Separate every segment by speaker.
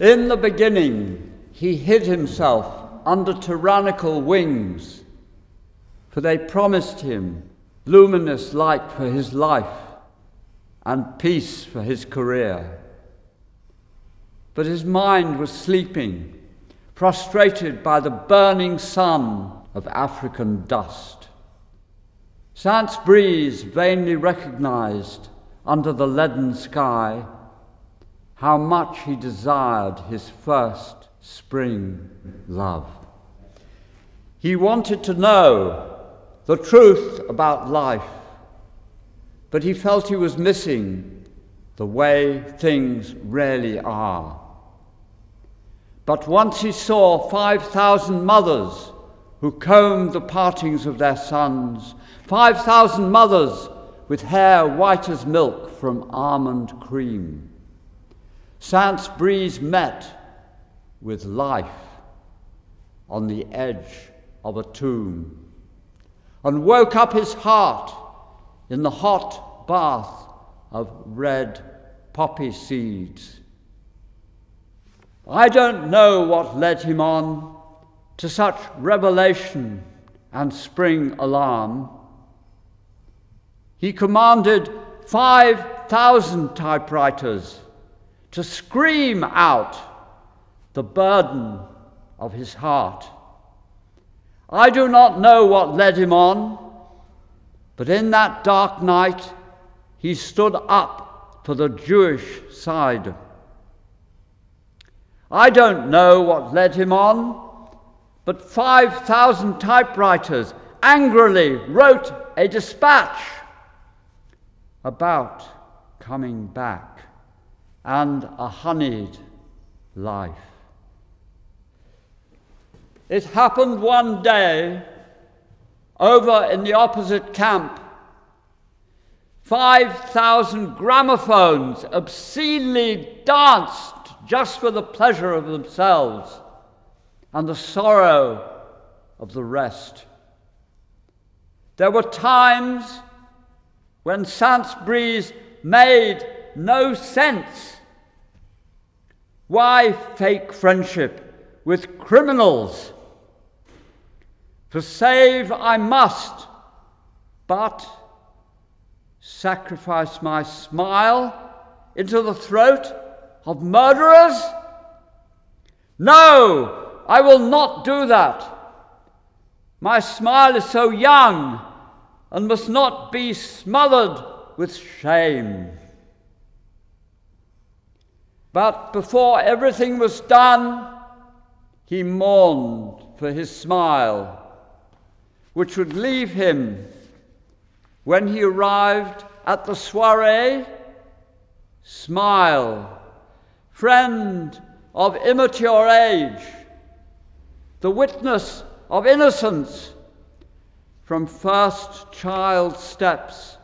Speaker 1: In the beginning, he hid himself under tyrannical wings, for they promised him luminous light for his life and peace for his career. But his mind was sleeping, frustrated by the burning sun of African dust. Sanz Briz vainly recognized under the leaden sky how much he desired his first spring love. He wanted to know the truth about life, but he felt he was missing the way things really are. But once he saw 5,000 mothers who combed the partings of their sons, 5,000 mothers with hair white as milk from almond cream. Sanz Briz met with life on the edge of a tomb and woke up his heart in the hot bath of red poppy seeds. I don't know what led him on to such revelation and spring alarm. He commanded 5,000 typewriters to scream out the burden of his heart. I do not know what led him on, but in that dark night he stood up for the Jewish side. I don't know what led him on but 5,000 typewriters angrily wrote a dispatch about coming back and a honeyed life. It happened one day over in the opposite camp. 5,000 gramophones obscenely danced just for the pleasure of themselves and the sorrow of the rest. There were times when Briz made no sense. Why fake friendship with criminals? For save I must, but sacrifice my smile into the throat of murderers? No, I will not do that. My smile is so young and must not be smothered with shame. But before everything was done, he mourned for his smile, which would leave him when he arrived at the soiree. Smile, friend of immature age the witness of innocence from first child steps.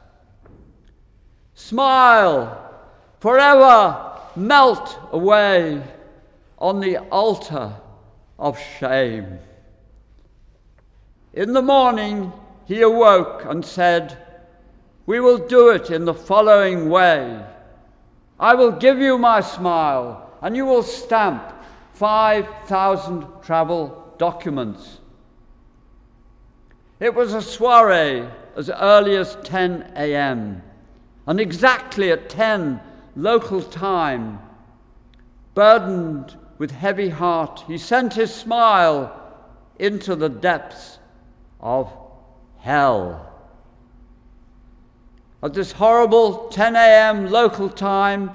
Speaker 1: Smile, forever melt away on the altar of shame. In the morning he awoke and said, We will do it in the following way. I will give you my smile, and you will stamp 5,000 travel documents. It was a soiree as early as 10 a.m., and exactly at 10 local time, burdened with heavy heart, he sent his smile into the depths of hell. At this horrible 10 a.m. local time,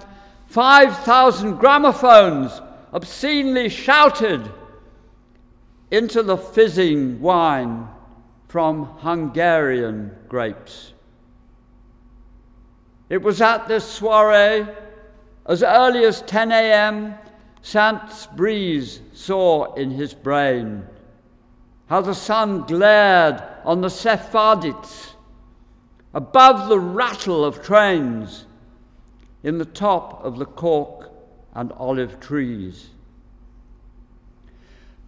Speaker 1: 5,000 gramophones obscenely shouted into the fizzing wine from Hungarian grapes. It was at this soiree, as early as 10 a.m., Sanz Briz saw in his brain how the sun glared on the Sephardites above the rattle of trains in the top of the cork and olive trees.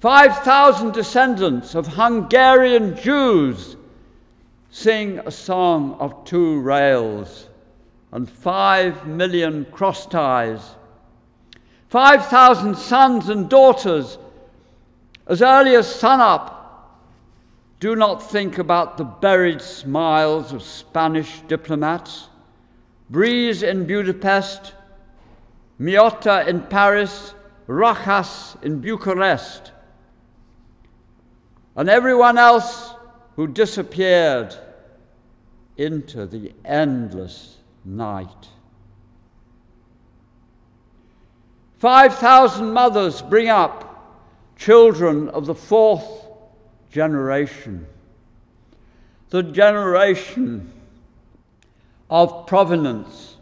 Speaker 1: 5,000 descendants of Hungarian Jews sing a song of two rails and 5 million cross ties. 5,000 sons and daughters as early as sunup. Do not think about the buried smiles of Spanish diplomats. Briz in Budapest, Miota in Paris, Rojas in Bucharest, and everyone else who disappeared into the endless night. 5,000 mothers bring up children of the fourth generation, the generation of provenance,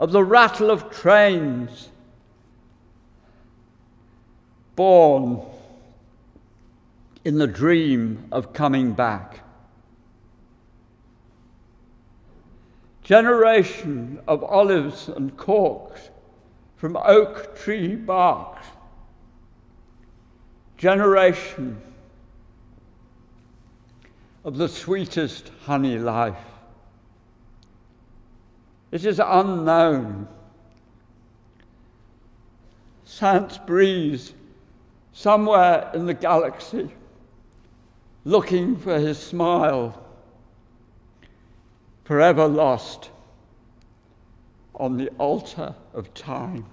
Speaker 1: of the rattle of trains, born in the dream of coming back. Generation of olives and corks from oak tree bark. Generation of the sweetest honey life. It is unknown. Sanz Briz, somewhere in the galaxy, looking for his smile, forever lost on the altar of time.